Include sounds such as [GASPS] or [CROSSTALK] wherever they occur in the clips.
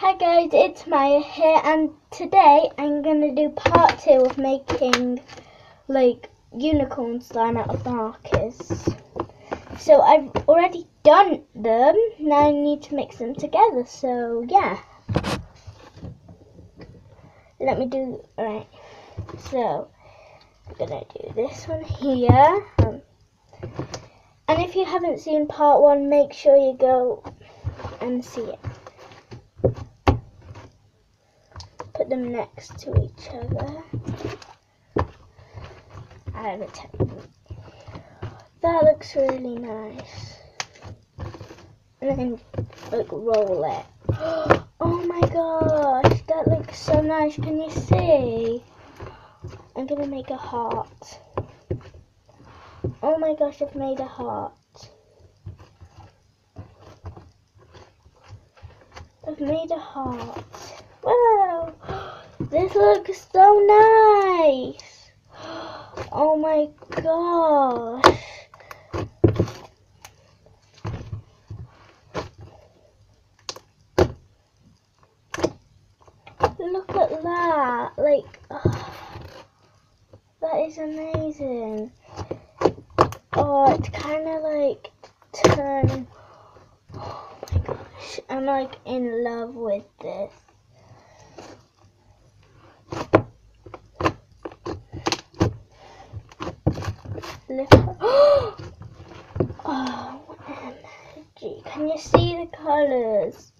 Hi guys, it's Maya here and today I'm gonna do part two of making like unicorn slime out of markers. So I've already done them, now I need to mix them together, so yeah. Let me do, alright, so I'm gonna do this one here. Um, and if you haven't seen part one, make sure you go and see it. Them next to each other. I have a template. That looks really nice. And then like roll it. [GASPS] Oh my gosh, that looks so nice. Can you see? I'm gonna make a heart. Oh my gosh, I've made a heart. I've made a heart. Wow! This looks so nice! Oh my gosh! Look at that! Like, oh, that is amazing. Oh, it's kind of like turn. Oh my gosh, I'm like in love with this. Lift [GASPS] Oh, energy. Can you see the colours?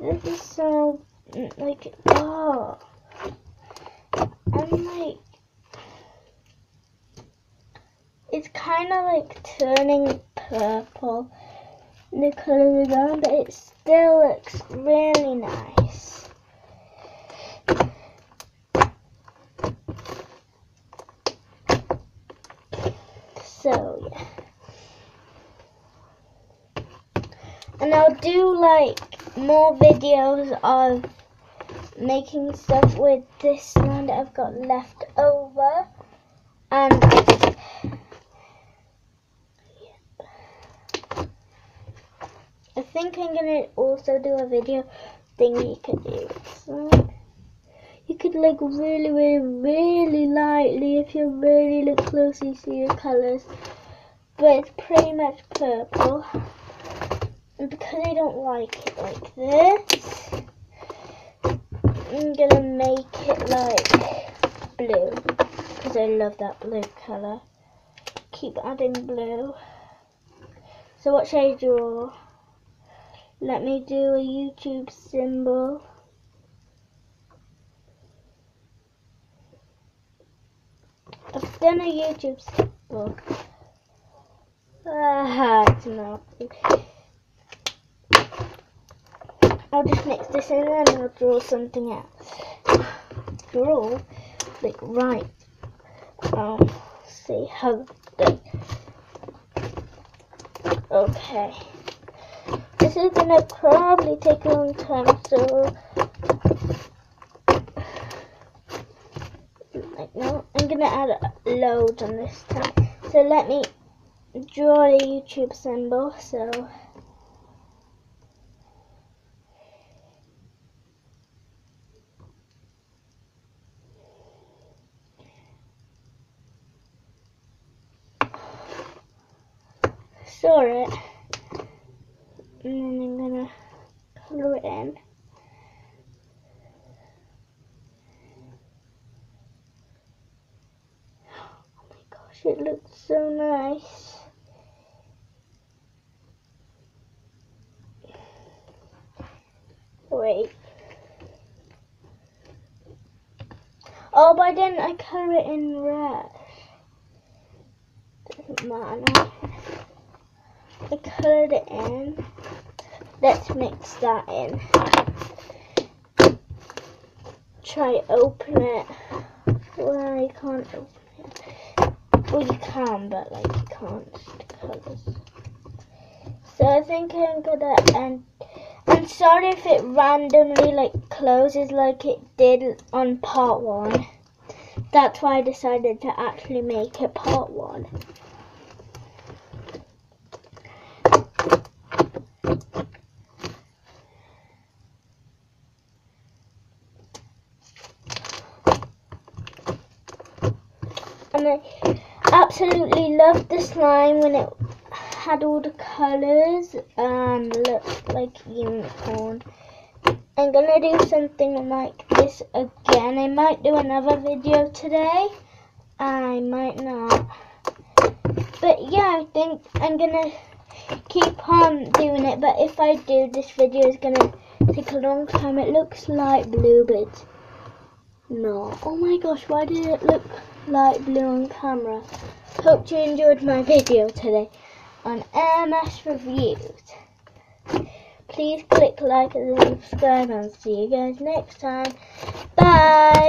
This is so, like, oh. I'm like, it's kind of like turning purple the colour is on, but it still looks really nice. So yeah. And I'll do like more videos of making stuff with this one that I've got left over. And I think I'm gonna also do a video thing you could do. So you could like really, really, really lightly, if you really look closely, see the colours. But it's pretty much purple. And because I don't like it like this, I'm gonna make it like blue. Because I love that blue colour. Keep adding blue. So what should I draw? Let me do a YouTube symbol. I've done a YouTube symbol. Ah, it's not. I'll just mix this in and I'll draw something else. Draw, like right. I'll see how. Okay. This is gonna probably take a long time, so like no, I'm gonna add a load on this time. So let me draw the YouTube symbol. So. Saw it and then I'm gonna color it in. Oh my gosh, it looks so nice. Wait. Oh, but then I color it in red. Doesn't matter. Colored it in. Let's mix that in. Try open it. Well, you can't open it. Well, you can, but like you can't. The colours. So I think I'm gonna end. I'm sorry if it randomly like closes like it did on part one. That's why I decided to actually make it part one. And I absolutely loved the slime when it had all the colours and um, looked like a unicorn. I'm gonna do something like this again. I might do another video today. I might not. But yeah, I think I'm gonna keep on doing it. But if I do, this video is gonna take a long time. It looks like blue, but no. Oh my gosh, why did it look like blue on camera? Hope you enjoyed my video today on MS Reviews. Please click like and subscribe and see you guys next time. Bye!